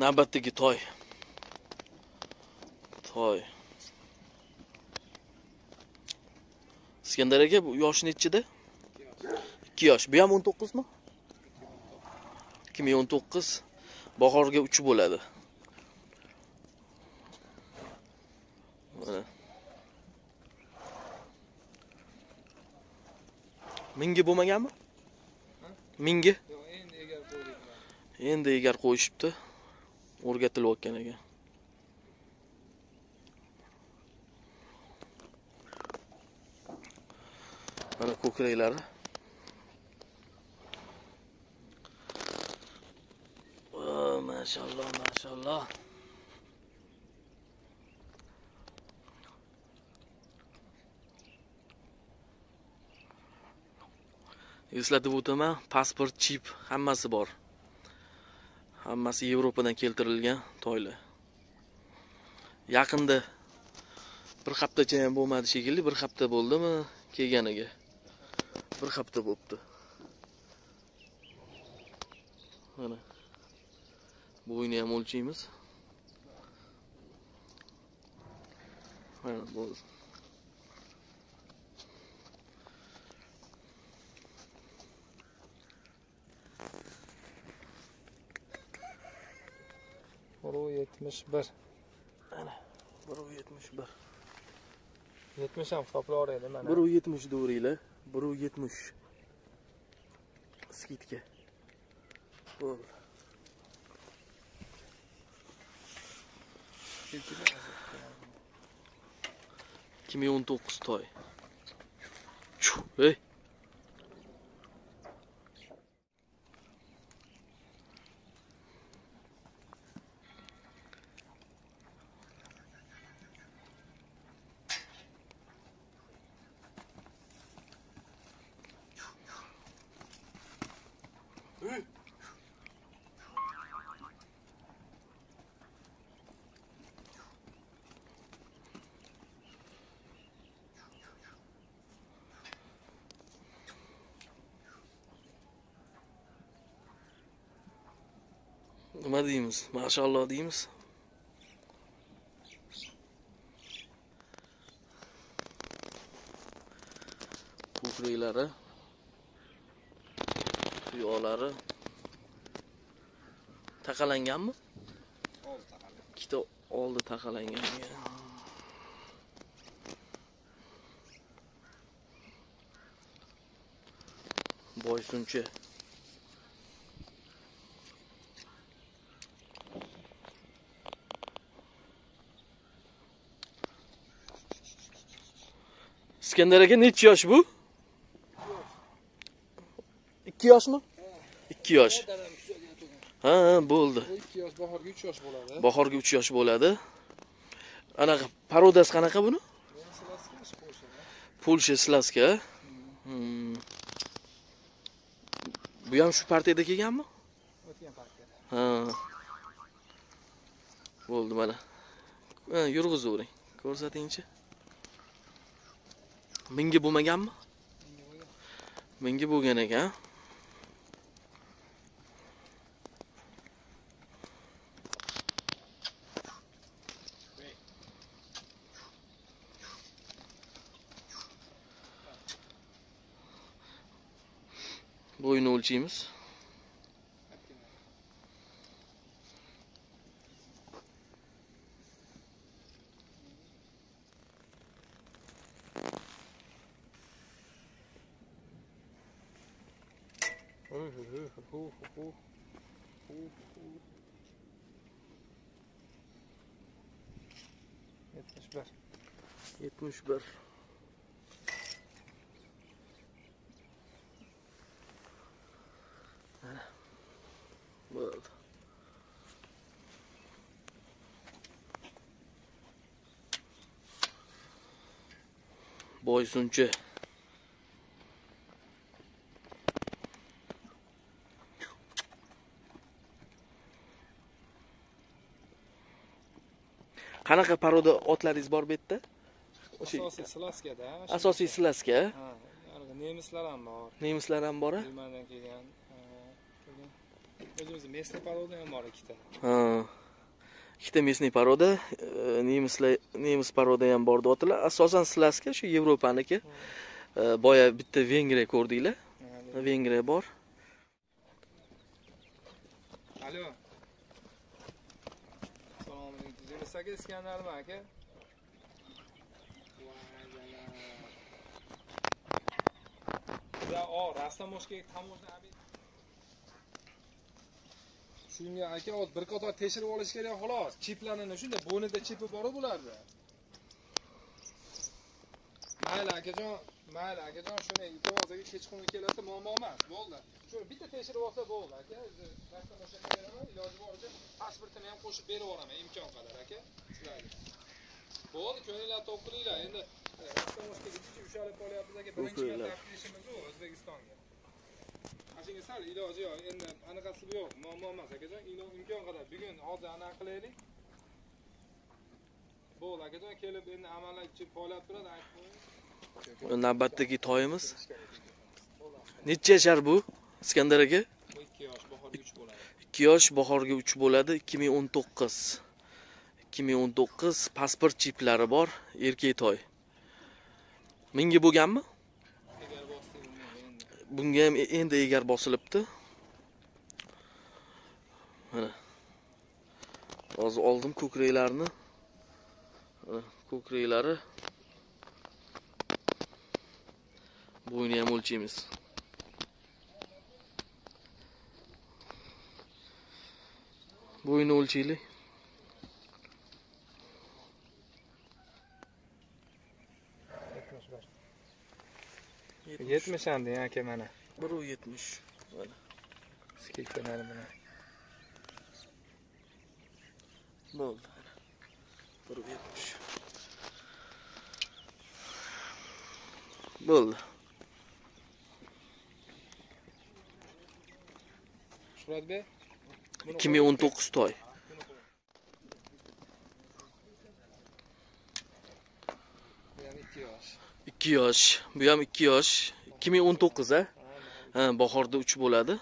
navbatdagi toy. Toy. Iskandar aka bu yoshi nechida ikki yosh. Bu ham o'n to'qqizmi? Ikki ming o'n to'qqiz. Bahorga uch bo'ladi. Mana. mingi bo'lmaganmi? Mingi? Endi egar qo'ydik endi o'tgan o'rgatilayotgan ekan. Mana ko'kraklari. Oh, mashalloh mashalloh. Eslatib o'taman pasport chip hammasi bor. Hammasi yevropadan keltirilgan toylar. Yaqinda bir haftacha ham bo'lmadi shekilli bir hafta bo'ldimi kelganiga bir hafta bo'libdi mana bo'yni ham o'lchaymiz. Mana bo'ldi bu yetmish bir. Mana bir u yetmish bir. Yetmish ham hisoblab edi mana. Bir u yetmish deveringlar bir u yetmish. Skidka. Bo'ldi. Ikki ming o'n to'qqiz toy. Ey nima deymiz? Mashalloh deymiz. Ko'kraklari tuyoqlari taqalanganmi? Ikkita oldi taqalangan. Boysunchi. Iskandar aka necha yosh bu? Ikki yoshmi? Ikki yosh. Ha bo'ldi. Bu ikki yosh bahorga uch yosh bo'ladi. Bahorga uch yosh bo'ladi. Anaqa parodasi qanaqa buni? Polsha slaska. Hmm. bu ham shu partiyada kelganmi? O'tgan partiyada ha. Bo'ldi mana. Yurg'izavering ko'rsatingchi Menga bo'lmaganmi? Menga bo'lgan ekan. Bo'yni o'lchaymiz. Yetmish bir yetmish bir Mana. bo'ldi qanaqa paroda otlaringiz bor bu yerda o'sha asosiy slaskada asosiy slaska nemislar ham bor nemislar ham bor a? germaniyadan kelgan. O'zimizni местный poroda ham bor ikkita. Ha. Ikkita местный poroda, e, nemislar nemis poroda ham bor deyaptilar. Asosan sizlarga shu Yevropaniki. E, Boya bitta Vengriya ko'rdinglar. Vengriya bor. Alo. Aka, Iskandarmi aka? Да, о, Rastamoshga tamoshni abid. Shunga aka hozir bir qator tekshirib olish kerak xolos. Chiplarini shunda bo'ynida chipi bor bularda. Mayli akajon, mayli akajon, shuni to'g'riga kechqurun keladi, muammo emas. Bo'ldi. Shuni bitta tekshirib olsa bo'ldi aka. Rastamoshga beraman, iloji boricha pasportini ham qo'shib berib yuboraman imkon qadar aka. Sizlarga. Bo'ldi, ko'ngillar to'q qilinglar. Endi Rastamoshga ichichi ushalib qolyapmiz aka. Birinchi marta kirishimiz u O'zbekistonga. Ashunga sal iloji yo'q. Endi anaqasi yo'q. Muammo emas akajon. Imkon qadar bugun hozir anaqa qilaylik. Bo'ldi akajon kelib endi amallar poylab turadi aytib qo'ying. Navbatdagi toyimiz. Necha yashar bu? Iskandar aka? ikki 2 yosh bahorga 3 bo'ladi. 2 yosh bahorga 3 bo'ladi 2019 2019 pasport chiplari bor erkak toy mingi bo'lganmi bunga ham endi egar bosilibdi mana hozir oldim ko'kraklarini ko'kraklari bo'yni ham o'lchaymiz bo'yni o'lchaylik Yetmish endi aka mana. bir u yetmish mana Skektanlar mana. bo'ldi bir u yetmish o'n to'qqiz toy. Bu ham 2 yosh. ikki yosh. Bu ham ikki yosh. ikki ming o'n to'qqiz a ha bahorda uch bo'ladi.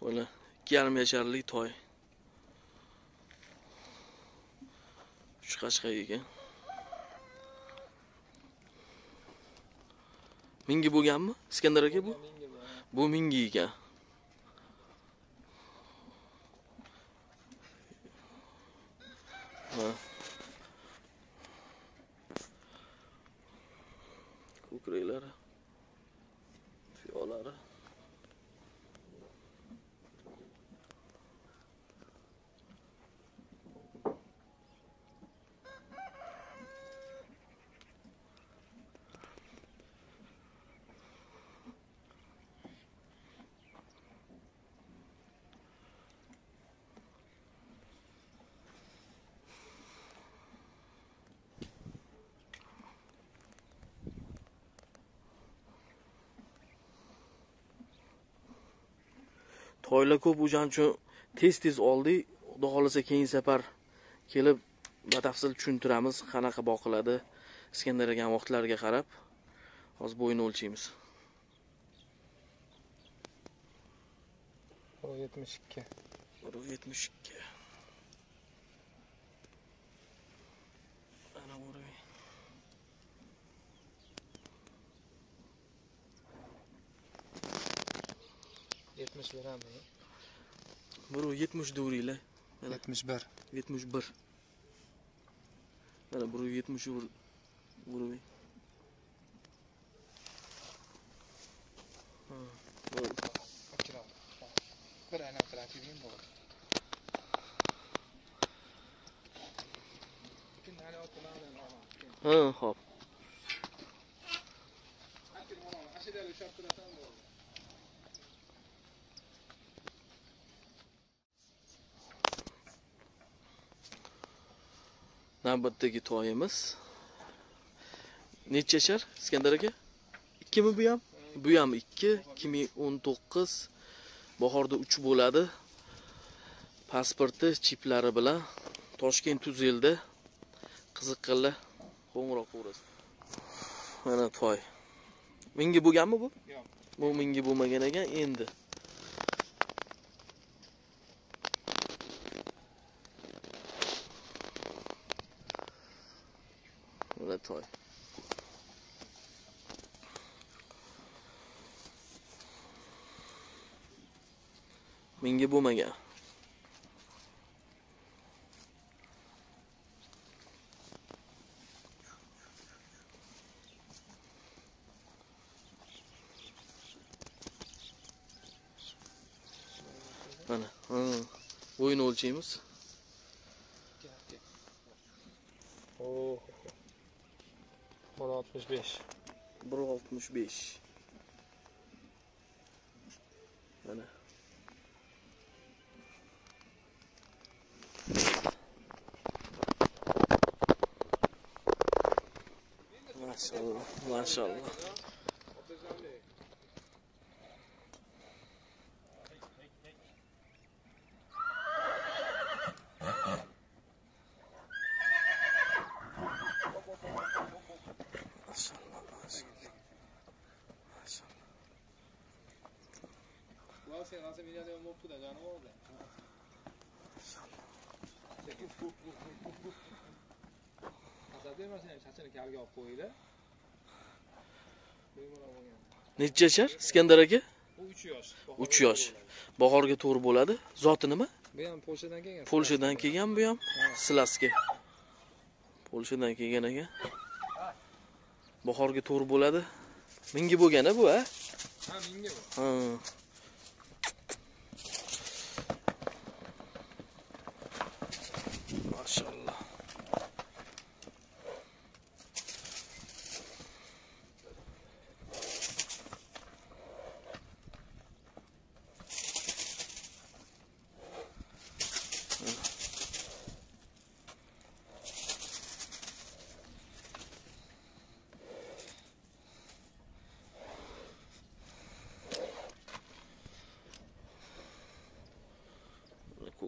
Mana ikki yarim yasharlik toy. Uch qashqa ekan. Mingi bo'lganmi? Iskandar aka bu? Bu. mingi ko'kraklari tuyolari toylar ko'p o'shaning uchun tez tez oldik xudo xohlasa keyingi safar kelib batafsil tushuntiramiz qanaqa boqiladi iskandar aka vaqtlariga qarab hozir bo'yni o'lchaymiz. O 72. bir yetmish ikki 70 berami? bir yetmish devringlar 71. yetmish bir mana bir yetmish bir o'ray Ha, bo'ldi. Akira. Bir aynan qiladigan bo'ldi. Lekin hali navbatdagi toyimiz. Necha yashar iskandar aka? Ikkimi bu ham? Bu ham ikki ikki ming o'n to'qqiz bahorda uch bo'ladi. Pasporti chiplari bilan toshkent tuz elda qiziqqanlar qo'ng'iroq qilaverasiz mana toy. Mingi bo'lganmi bu? Yo'q. bu mingi bo'lmagan ekan endi toy menga bo'lmagan mana ha, bo'yni o'lchaymiz Oh. 165. bir oltmish besh mana mashalloh mashalloh Mana seni chachini kalga olib qo'yinglar. Bemalol bo'lgan. necha yashar iskandar aka U 3 yosh. Uch yosh. bahorga to'g'ri bo'ladi zoti nima Bu ham Polshadan kelgan. polshadan kelgan bu ham silaska polshadan kelgan ekan bahorga to'g'ri bo'ladi mingi bo'lgan a bu a Ha, menga bu. Ha.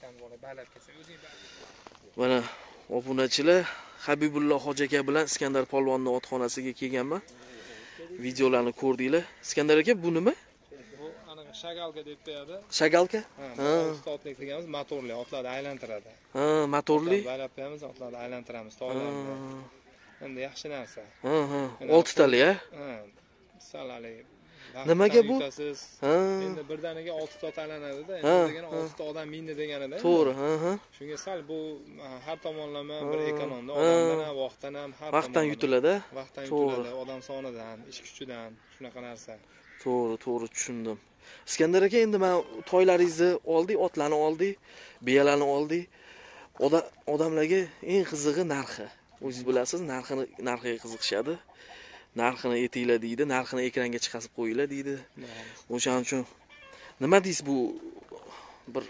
kam bola baylab kelsa, o'zing baylab. mana obunachilar habibullo hoji aka bilan iskandar polvonni otxonasiga kelganman. Videolarni ko'rdinglar. Iskandar aka bu nima shagalka deb qo'yadi. shagalka Ha, oltita otlik qilganmiz, motorli, otlarni aylantiradi. ha motorli Baylab qo'yamiz, otlarni aylantiramiz, ha tog'larni. Endi yaxshi narsa. oltitali a Ha. Sal haligi. Nimaga bu? Endi birdaniga 6 ta aylanadi-da. Degani ha. 6 ta odam mindi deganida. to'g'ri Shunga sal bu ha, har tomonlama bir ekonomda, odamdan ham, vaqtdan ham, har vaqtdan yutiladi? Vaqtdan To'g'ri. yutiladi, odam sonidan, ish kuchidan, shunaqa narsa. to'g'ri to'g'ri tushundim iskandar aka endi man toylaringizni oldik otlarni oldik biyalarni oldik Oda- odamlarga eng qizig'i narxi. O'zingiz bilasiz narxini narxiga qiziqishadi. Narxini aytinglar deydi narxini ekranga chiqazib qo'yinglar deydi. O'shaning uchun nima deysiz bu bir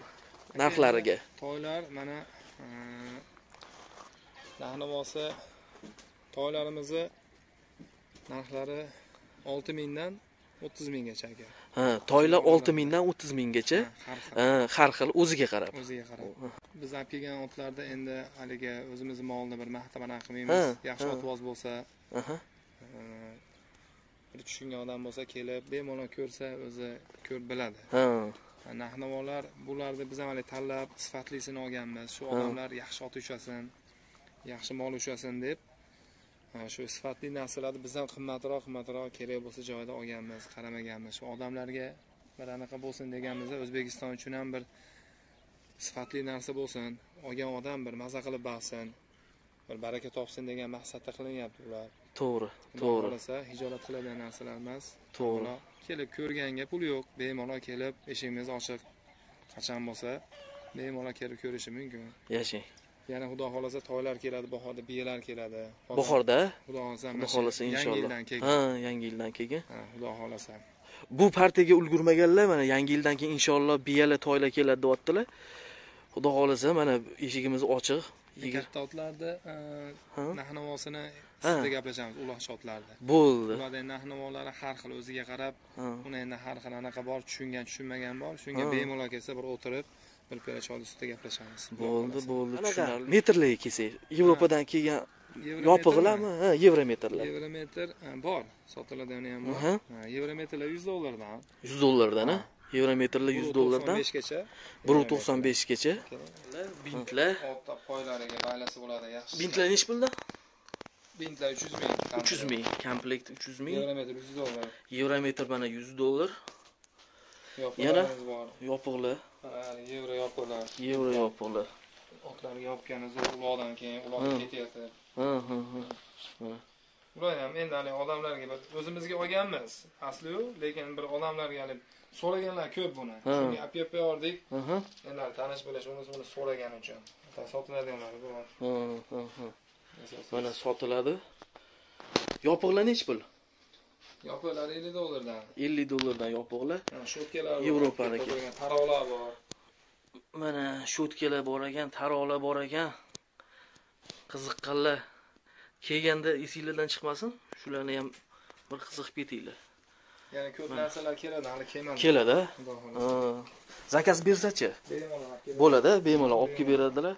narxlariga? Toylar mana e, Nahnavosi toylarimizni narxlari 6000 dan 30 minggacha aka. ha toylar olti mingdan o'ttiz minggacha Har xil. o'ziga qarab O'ziga qarab. Biz olib kelgan otlarda endi haligi o'zimizni molni bir martabadan Ha, qilmaymiz. Yaxshi otvoz bo'lsa, e, bir tushungan odam bo'lsa kelib bemalol ko'rsa o'zi ko'r biladi. ha Nahnavolar bularni biz ham hali tanlab sifatlisini olganmiz. Shu odamlar yaxshi ot ushasin, yaxshi mol ushasin deb shu sifatli narsalarni biz ham qimmatroq qimmatroq kerak bo'lsa joyida olganmiz, qaramaganmiz. Shu odamlarga bir anaqa bo'lsin deganmizda O'zbekiston uchun ham bir sifatli narsa bo'lsin. Olgan odam bir maza qilib baxsin. Bir baraka topsin degan maqsadda qilinyapti ular. to'g'ri to'g'ri xohlasa hijolat qiladigan narsalar emas. to'g'ri kelib ko'rganga pul yo'q. Bemalol kelib eshigimiz ochiq. Qachon bo'lsa bemalol kelib ko'rishi mumkin. yashang Yana xudo xolasa toylar keladi, bahorda biyalar keladi. Bahorda Xudo xolasa xudo xohlasa Yangi inshaalloh yildan keyin. ha yangi yildan keyin Ha, xudo xolasa. bu partiyaga ulgurmaganlar mana yangi yildan keyin inshaalloh biyalar toylar keladi deyaptilar xudo xohlasa mana eshigimiz ochiq Katta otlarda Ha. narx-navosini Ha. sizda gaplashamiz uloq shotlarda. bo'ldi Ularda endi narx-navolari har xil o'ziga qarab, uni endi har xil anaqa bor, tushungan, tushunmagan bor. Shunga bemalol kelsa bir o'tirib, bir piyola choy ustida gaplashamiz. Bo'ldi bo'ldi tushunarli. Metrlarga kelsak yevropadan kelgan yopiqlarmi ha yevrometrlar. Yevrometr ha, bor, sotiladigan ham bor. Yevrometrlar 100 dollardan. 100 dollardan a yevrometrlar 100 dollardan. 95gacha. 1.95gacha bintlar. Orta poylariga baylasi bo'ladi, yaxshi. bintlar nechi pulda? Bintlar 300 ming. 300 ming komplekt 300 ming. Yevrometr 100 dollar. yevrometr mana 100 dollar Yopiqlar Ha, yevro yopiqlar. yevro yopiqlar Otlarga yopgani zo'r uloqdan keyin uloq ketyapti. Bular ham endi hali odamlarga o'zimizga olganmiz. Asli-yu, lekin bir odamlarga hali so'raganlar ko'p buni. Shunga olib kelib qo'yardik. Aha, Endi tanish bilish uni buni so'ragan uchun. Sotiladiganlar bor. mana sotiladi yopiqlar nechi pul Yopiqlar 50 dollardan. 50 dollardan yopiqlar Shotkalar. Yevropaniki. Qo'ygan Taroqlar bor. mana shotkalar bor ekan taroqlar bor ekan qiziqqanlar kelganda esinglardan chiqmasin shularni ham bir qiziqib ketinglar Ya'ni ko'p narsalar keladi, hali kelmadi. keladi zakaz bersachi Bemalol bo'ladi bemalol olib kelib beradilar